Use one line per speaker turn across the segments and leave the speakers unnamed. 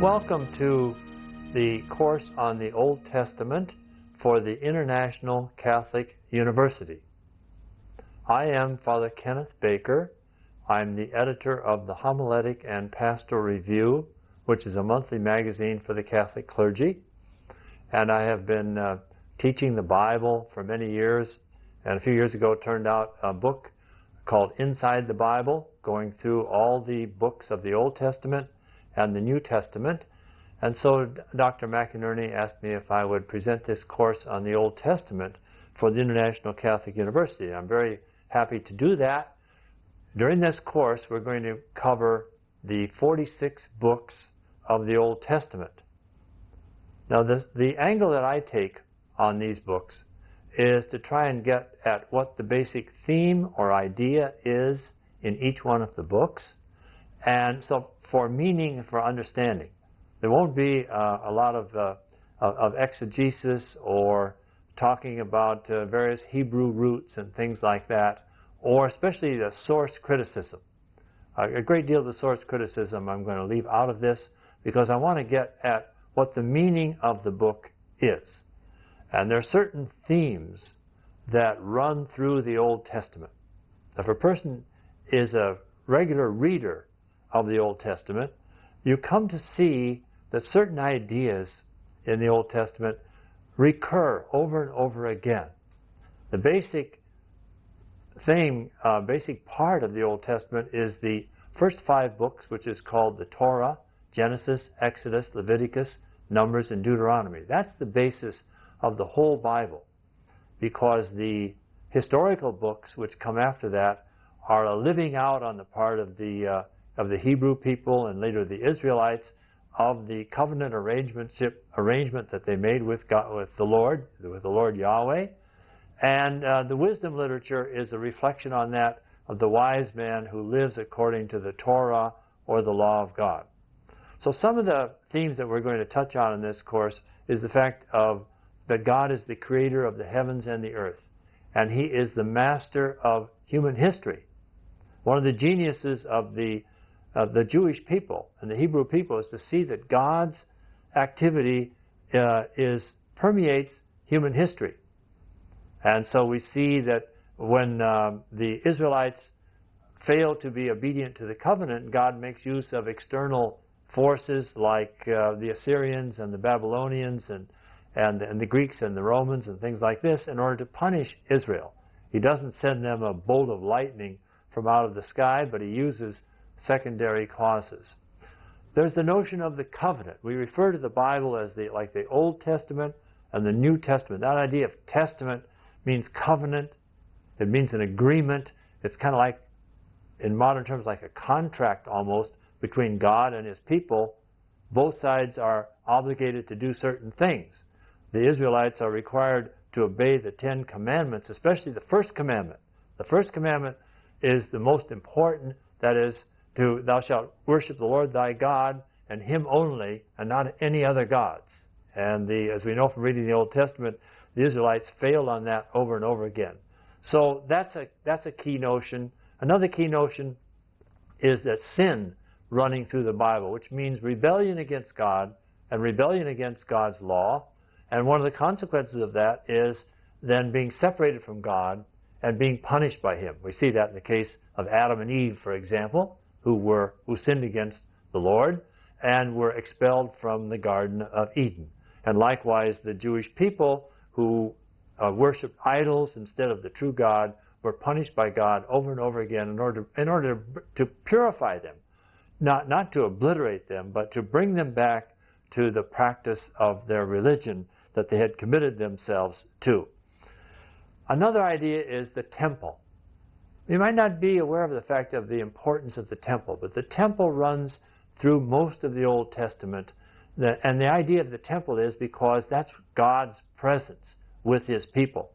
Welcome to the course on the Old Testament for the International Catholic University. I am Father Kenneth Baker. I'm the editor of the Homiletic and Pastoral Review, which is a monthly magazine for the Catholic clergy. And I have been uh, teaching the Bible for many years. And a few years ago turned out a book called Inside the Bible, going through all the books of the Old Testament and the New Testament. And so Dr. McInerny asked me if I would present this course on the Old Testament for the International Catholic University. I'm very happy to do that. During this course, we're going to cover the 46 books of the Old Testament. Now, the, the angle that I take on these books is to try and get at what the basic theme or idea is in each one of the books. And so for meaning and for understanding. There won't be uh, a lot of, uh, of, exegesis or talking about uh, various Hebrew roots and things like that, or especially the source criticism. a great deal of the source criticism I'm going to leave out of this because I want to get at what the meaning of the book is. And there are certain themes that run through the Old Testament. If a person is a regular reader of the Old Testament, you come to see that certain ideas in the Old Testament recur over and over again. The basic thing, uh, basic part of the Old Testament is the first five books, which is called the Torah, Genesis, Exodus, Leviticus, Numbers, and Deuteronomy. That's the basis of the whole Bible because the historical books which come after that are a living out on the part of the uh, of the Hebrew people and later the Israelites of the covenant arrangement that they made with God, with the Lord, with the Lord Yahweh. And uh, the wisdom literature is a reflection on that of the wise man who lives according to the Torah or the law of God. So some of the themes that we're going to touch on in this course is the fact of that God is the creator of the heavens and the earth, and He is the master of human history. One of the geniuses of the of the Jewish people and the Hebrew people is to see that God's activity uh, is permeates human history. And so we see that when um, the Israelites fail to be obedient to the covenant, God makes use of external forces like uh, the Assyrians and the Babylonians and, and, and the Greeks and the Romans and things like this in order to punish Israel. He doesn't send them a bolt of lightning from out of the sky, but he uses secondary causes. There's the notion of the covenant. We refer to the Bible as the like the Old Testament and the New Testament. That idea of testament means covenant. It means an agreement. It's kind of like, in modern terms, like a contract almost between God and His people. Both sides are obligated to do certain things. The Israelites are required to obey the Ten Commandments, especially the first commandment. The first commandment is the most important. That is, to thou shalt worship the Lord thy God and him only and not any other gods. And the, as we know from reading the Old Testament, the Israelites failed on that over and over again. So that's a, that's a key notion. Another key notion is that sin running through the Bible, which means rebellion against God and rebellion against God's law. And one of the consequences of that is then being separated from God and being punished by Him. We see that in the case of Adam and Eve, for example who were who sinned against the Lord and were expelled from the Garden of Eden. And likewise, the Jewish people who uh, worshipped idols instead of the true God were punished by God over and over again in order in order to purify them, not not to obliterate them, but to bring them back to the practice of their religion that they had committed themselves to. Another idea is the temple. You might not be aware of the fact of the importance of the temple, but the temple runs through most of the Old Testament. And the idea of the temple is because that's God's presence with his people.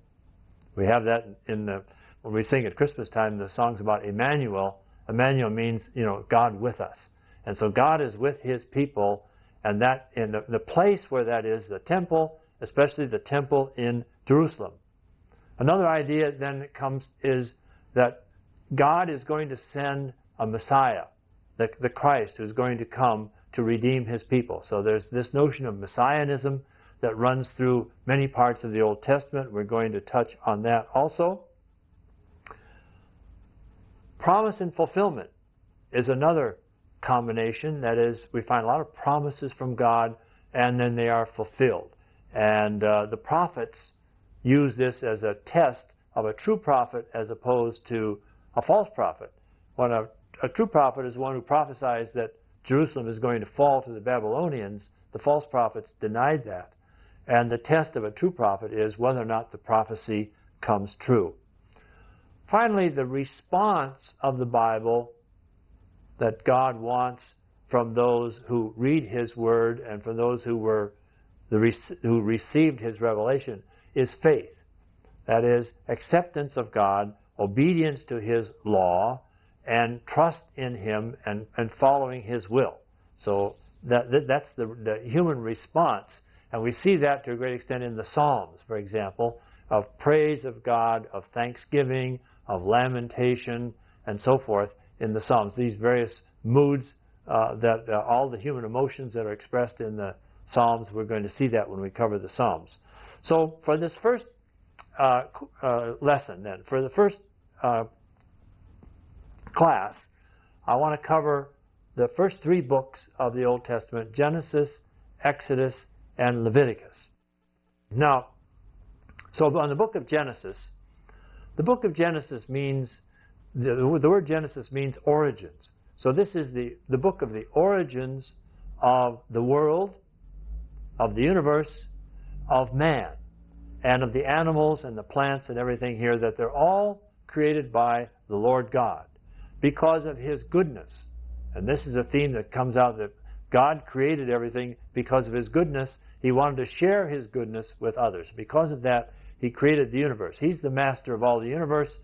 We have that in the, when we sing at Christmas time, the songs about Emmanuel. Emmanuel means, you know, God with us. And so God is with his people, and that in the, the place where that is, the temple, especially the temple in Jerusalem. Another idea then comes is that God is going to send a Messiah, the, the Christ, who's going to come to redeem his people. So there's this notion of messianism that runs through many parts of the Old Testament. We're going to touch on that also. Promise and fulfillment is another combination. That is, we find a lot of promises from God and then they are fulfilled. And uh, the prophets use this as a test of a true prophet as opposed to a false prophet. When a, a true prophet is one who prophesies that Jerusalem is going to fall to the Babylonians, the false prophets denied that. And the test of a true prophet is whether or not the prophecy comes true. Finally, the response of the Bible that God wants from those who read His Word and from those who were the, who received His revelation is faith. That is, acceptance of God, obedience to His law, and trust in Him and, and following His will. So that, that's the, the human response. And we see that to a great extent in the Psalms, for example, of praise of God, of thanksgiving, of lamentation, and so forth in the Psalms. These various moods uh, that uh, all the human emotions that are expressed in the Psalms, we're going to see that when we cover the Psalms. So for this first uh, uh lesson, then, for the first uh, class, I want to cover the first three books of the Old Testament Genesis, Exodus, and Leviticus. Now, so on the book of Genesis, the book of Genesis means, the, the word Genesis means origins. So this is the, the book of the origins of the world, of the universe, of man, and of the animals and the plants and everything here, that they're all created by the Lord God because of his goodness. And this is a theme that comes out that God created everything because of his goodness. He wanted to share his goodness with others. Because of that, he created the universe. He's the master of all the universe.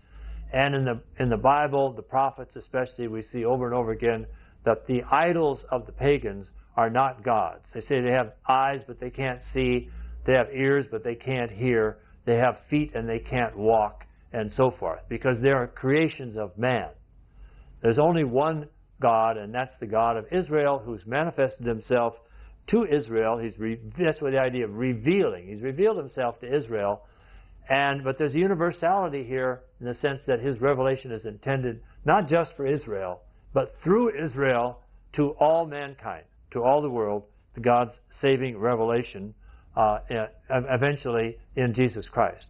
And in the in the Bible, the prophets especially, we see over and over again that the idols of the pagans are not gods. They say they have eyes but they can't see, they have ears but they can't hear, they have feet and they can't walk, and so forth, because they are creations of man. There's only one God, and that's the God of Israel, who's manifested himself to Israel. He's re- that's what the idea of revealing. He's revealed himself to Israel and but there's a universality here in the sense that his revelation is intended not just for Israel, but through Israel to all mankind, to all the world, the God's saving revelation, uh, eventually in Jesus Christ.